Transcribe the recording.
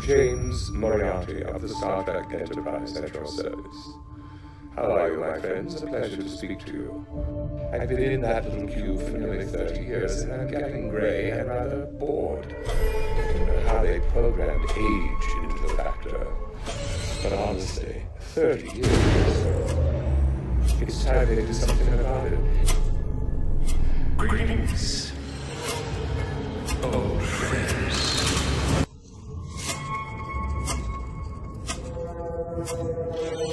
James Moriarty of the Star Trek Enterprise your service. How are you, my friends? A pleasure to speak to you. I've been in that little cube for nearly 30 years, and I'm getting gray and rather bored. I don't know how they programmed age into the factor. But honestly, 30 years. It's time they did something about it. Greetings, old friend. Thank you.